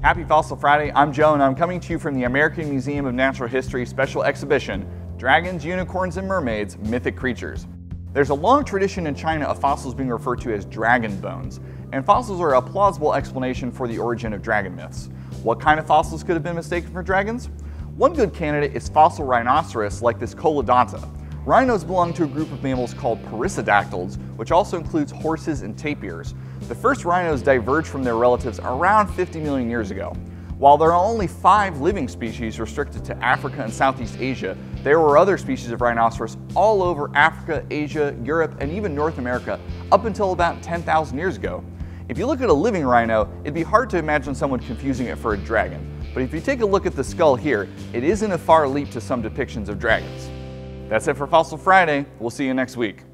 Happy Fossil Friday, I'm Joe and I'm coming to you from the American Museum of Natural History special exhibition, Dragons, Unicorns, and Mermaids, Mythic Creatures. There's a long tradition in China of fossils being referred to as dragon bones, and fossils are a plausible explanation for the origin of dragon myths. What kind of fossils could have been mistaken for dragons? One good candidate is fossil rhinoceros like this Coelodonta. Rhinos belong to a group of mammals called perissodactyls, which also includes horses and tapirs. The first rhinos diverged from their relatives around 50 million years ago. While there are only five living species restricted to Africa and Southeast Asia, there were other species of rhinoceros all over Africa, Asia, Europe, and even North America up until about 10,000 years ago. If you look at a living rhino, it'd be hard to imagine someone confusing it for a dragon. But if you take a look at the skull here, it isn't a far leap to some depictions of dragons. That's it for Fossil Friday. We'll see you next week.